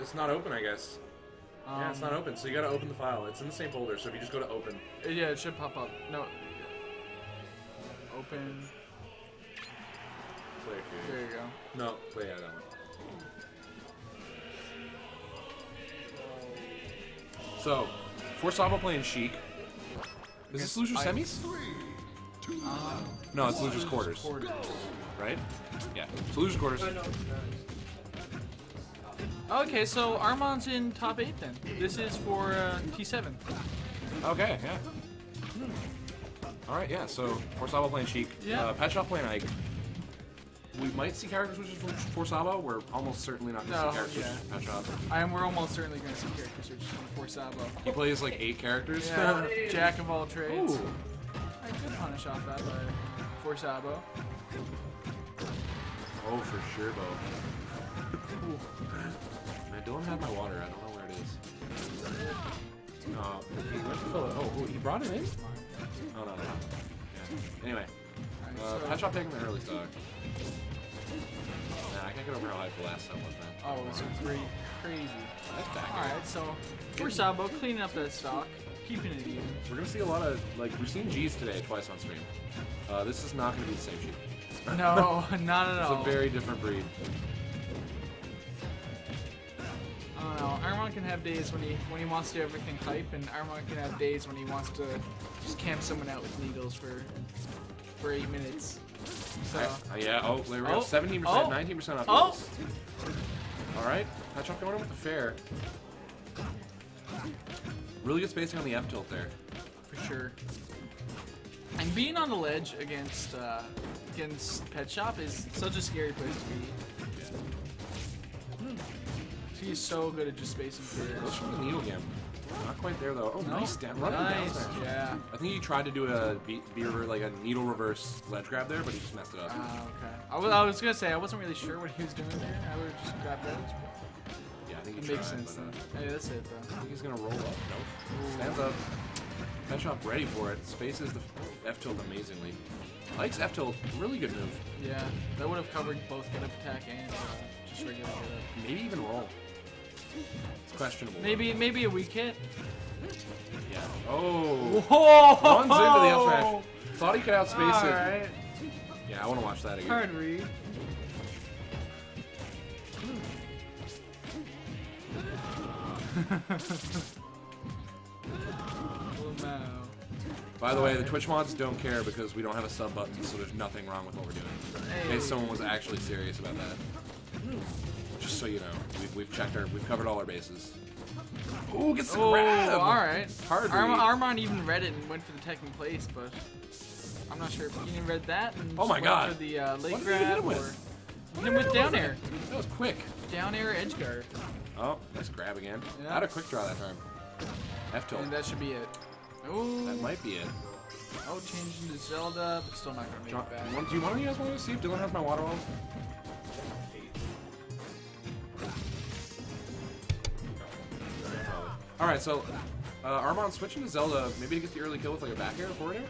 it's not open, I guess. yeah, it's Um, not open, so you gotta open the file. It's in the same folder, so if you just go to open. Yeah, it should pop up. No. Open. Play There you go. No, play add on. So, 4Sabo playing Sheik. Is this Losers I- semis? Uh, No, it's Losers quarters, quarters. right? Yeah, so Losers quarters. Okay, so Armand's in top eight then. This is for uh, T7. Okay, yeah. All right, yeah. So 4Sabo playing Sheik, Yeah. uh, Petshop playing Ike. We might see character switches from 4Sabo. We're almost certainly not going to No, see character yeah. switches from Petshop. I am. We're almost certainly going to see character switches for Sabo. He plays like eight characters. Yeah, Jack of all trades. Ooh. I could punish off that by for Sabo. Oh, for sure, Bo. Man, Dylan had my water. I don't know where it is. No, he went to fill it. Oh, he brought it in? Oh, no, no. Yeah. Anyway, uh, Shop taking the early stock. Nah, I can't get over how high the last time was, man. Oh, so three. Crazy. That's back. Alright, so 4Sabo, cleaning up that stock, keeping it even. We're gonna see a lot of like we've seen G's today twice on stream. Uh, this is not gonna be the same G. No, not at all. It's a very different breed. Armand can have days when he when he wants to do everything hype, and Armand can have days when he wants to just camp someone out with needles for for eight minutes. So Uh, yeah. Oh, we Oh. have seventeen Oh. percent, nineteen percent off. Oh. All right. Shop going in with the fair. Really good spacing on the F tilt there. for sure. And being on the ledge against uh, against Petshop is such a scary place to be. He's so good at just spacing from the needle gam. Not quite there though. Oh, No? nice down, running Nice, down smash. yeah. I think he tried to do a be, be like a needle reverse ledge grab there, but he just messed it up. Ah, okay. I was, I was gonna say I wasn't really sure what he was doing there. I would have just grabbed those. yeah, I think he It makes sense but, uh. Hey, that's it though. I think he's gonna roll up. Nope. Stands up. Pet up, ready for it. Spaces the F tilt amazingly. Ike's F tilt, really good move. Yeah, that would have covered both get up attack and uh, just regular get up. Maybe even roll. It's questionable. Maybe maybe a weak hit. Yeah. Oh. Whoa! Runs into the F smash. Thought he could outspace it. Alright. Yeah, I want to watch that again. Hard read. By the way, the Twitch mods don't care because we don't have a sub button, so there's nothing wrong with what we're doing. In case someone was actually serious about that. Just so you know, we've, we've checked our, we've covered all our bases. Ooh, gets the Oh, grab! alright. Hard read. Armand even read it and went for the taking place, but I'm not sure if he even read that and Oh my went God. for the uh, leg What did he hit grab him or with? hit him with down air. That was quick. Down air edge guard. Oh, nice grab again. Yeah. Out of quick draw that time. F tilt. And that should be it. Oh, That might be it. oh, changing to Zelda, but still not gonna make John, it back. do you want to you guys want to see if Dylan has my water on? All right, so uh, Armand switching to Zelda, maybe to get the early kill with like a back air, forward air,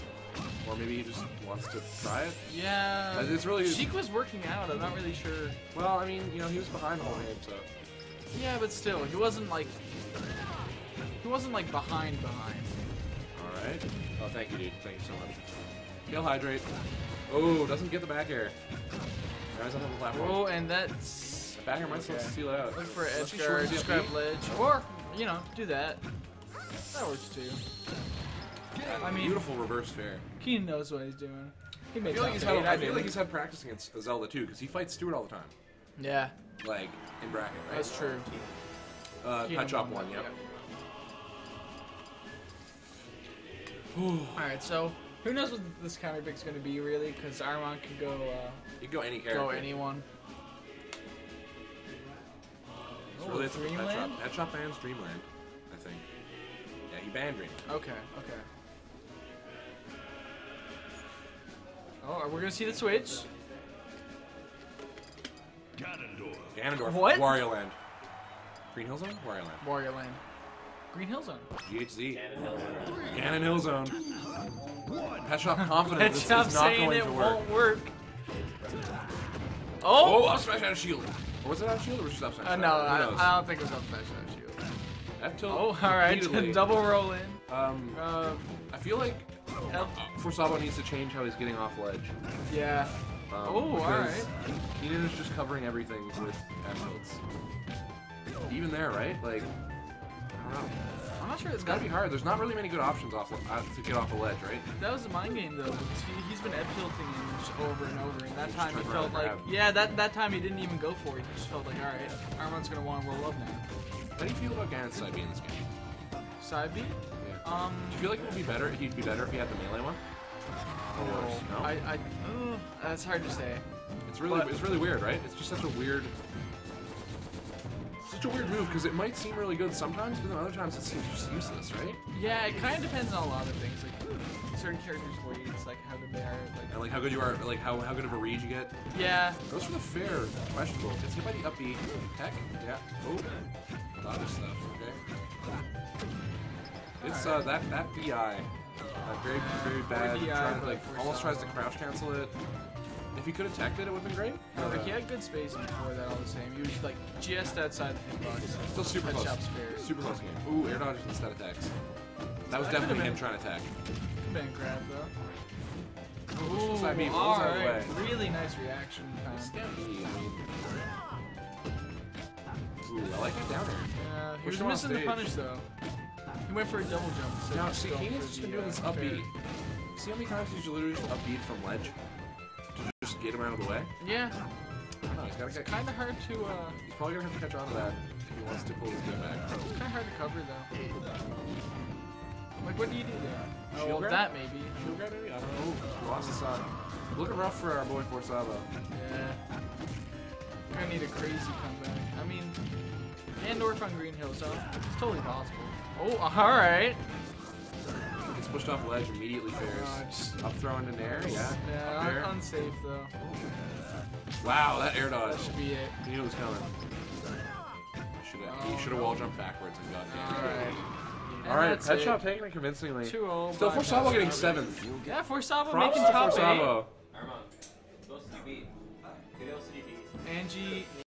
or maybe he just wants to try it. Yeah. Uh, it's really- Sheik was working out. I'm not really sure. Well, I mean, you know, he was behind the whole game, so Yeah, but still, he wasn't like he wasn't like behind behind. all right. Oh, thank you, dude. Thank you so much. Kill hydrate. Oh, doesn't get the back air. Guys on the platform. Oh, and that's The back air might still steal it out. look for Unless edge guard, just grab ledge, or you know, do that. That works too. I mean, Beautiful reverse fair. Keenan knows what he's doing. He I made feel like he's had. I feel like he's had practice against Zelda too, because he fights Stewart all the time, Yeah, like in bracket, right? that's true. Uh, Petshop one, yep. All right, so who knows what this counter pick's gonna be really? Because Armand could go uh, You can go any character. go anyone. It's a Petshop. Pet Shop bans Dreamland, I think. Yeah, he banned Dreamland. Okay, okay. Oh, we're gonna see the switch? Ganondorf. Ganondorf. What? Wario Land. Green Hill Zone? Wario Land. Warrior Land. Green Hill Zone. GHZ. Ganon Hill Zone. Petshop confident Pet this Shop is not saying going it to work. won't work. Oh! Oh, up smash out of shield. Or was it out of shield or was it just up smash? Uh, no, I? I don't think it was up smash out of shield. F tilt. Oh, alright. Double roll in. Um, Uh, I feel like help. 4Sabo needs to change how he's getting off ledge. Yeah. Um, Oh, alright. Keenan is just covering everything with F tilts. Even there, right? Like, I don't know. I'm not sure It's it's gotta be hard. There's not really many good options off uh, to get off a ledge, right? That was a mind game though. He, he's been F tilting over and over, and that time he felt like, grab. yeah, that that time he didn't even go for it. He just felt like, all right, Armand's gonna want to roll up now. How do you feel about Ganon's side B in this game? Side B. Yeah. Um. Do you feel like it would be better? He'd be better if he had the melee one. Or worse? No. I, I, uh, that's hard to say. It's really, But- it's really weird, right? It's just such a weird, such a weird move because it might seem really good sometimes, but then other times it seems just useless, right? Yeah, it kind of depends on a lot of things. Like certain characters' weights, like how good they are. Like, And like how good you are, like how, how good of a read you get. yeah, Goes for the fair, questionable. By the upbeat. Tech, yeah. Oh, dodge stuff. Okay. It's uh that that bi, uh, very very bad. Trying like almost tries to crouch cancel it. If he could have teched it, it would have been great. no, but Uh, he had good spacing before that. All the same, he was like just outside the hitbox. Still super close. fair. Super close game. Ooh, air dodges instead of attacks. That was That definitely him been- trying to attack. Been grab though. Ooh, Ooh, side B rolls out of the alright. way. Really nice reaction time. Stampede, Ooh, I like that down air. Yeah, he was missing the punish though. He went for a double jump. So Now, see, Keenan's for just been doing this upbeat. See how many times he's literally just upbeat from ledge? Just get him out of the way? Yeah, I don't know, he's gotta get. kind of hard to. Uh, He's probably gonna have to catch on to that if he wants to pull his game back. It's kind of hard to cover though. Like, what do you do there? Oh, Shield well, that maybe. Shield grab maybe? I don't know. Ooh, lost his side. Looking rough for our boy 4Sabo. Yeah. Gonna need a crazy comeback. I mean, Ganondorf on Green Hill, so it's totally possible. Oh, alright. Gets pushed off ledge, immediately oh fares. Just- Up throw into air, yeah. Yeah, Up air. unsafe though. Wow, that air dodge. Should be it. He knew it was coming. Should have, Oh, he should have no. wall jumped backwards and got Alright. All right, Petshop taken it convincingly. 2-0. Still, by 4Sabo getting 4Sabo. seventh. Yeah, 4Sabo Props making to top eight. 4Sabo. Armand, those to beat. Good LCD. Angie